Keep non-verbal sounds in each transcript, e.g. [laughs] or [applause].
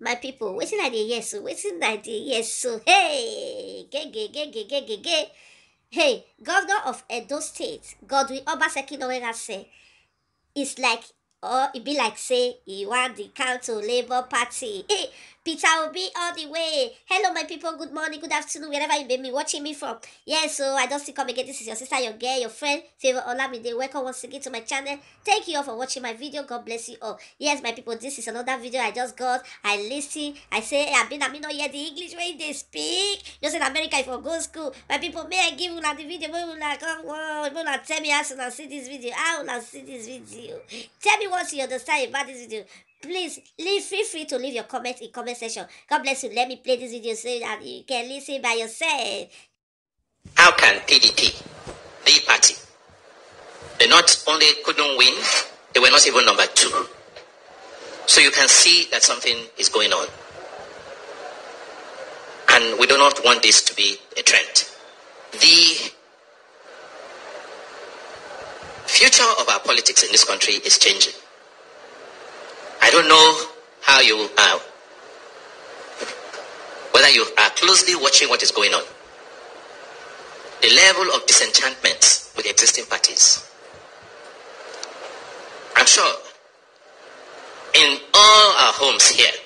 my people wetin i dey hear so wetin i dey hear so hey gege gege gege ge hey governor of edo state godwin obaseki say it's like or e be like say e wan the council labour party peter obi all the way. Hello my people. Good morning good afternoon wherever you may be watching me from. Yes so i don still come again. This is your sister your girl your friend favour olamide. Welcome once again to my channel. Thank you all for watching my video. God bless you all. Yes my people this is another video i just got. I listen. I say I've been i mean not hear the english way they speak. You say in america if you go school. My people may i give una the video? May una come wow may una tell me how una see this video? How una see this video? Tell me what you understand about this video please leave feel free to leave your comments in comment section god bless you let me play this video so that you can listen by yourself How can PDP, the party, they not only couldn't win, they were not even number two. So you can see that something is going on. And we do not want this to be a trend. The future of our politics in this country is changing. I don't know how you are, whether you are closely watching what is going on. The level of disenchantment with existing parties. I'm sure in all our homes here,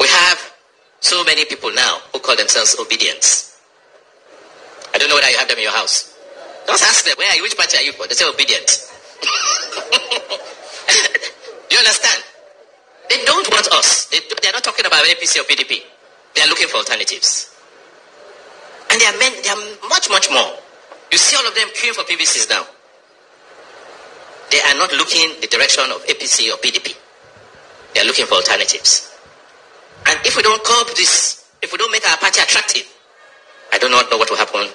we have so many people now who call themselves Obidients. I don't know whether you have them in your house. Just ask them, where are you? Which party are you for? They say Obidient. [laughs] Do you understand? They don't want They, they're not talking about APC or PDP. They are looking for alternatives. And they are, men, they are much, much more. You see all of them queuing for PVCs now. They are not looking the direction of APC or PDP. They are looking for alternatives. And if we don't curb this, if we don't make our party attractive, I do not know what will happen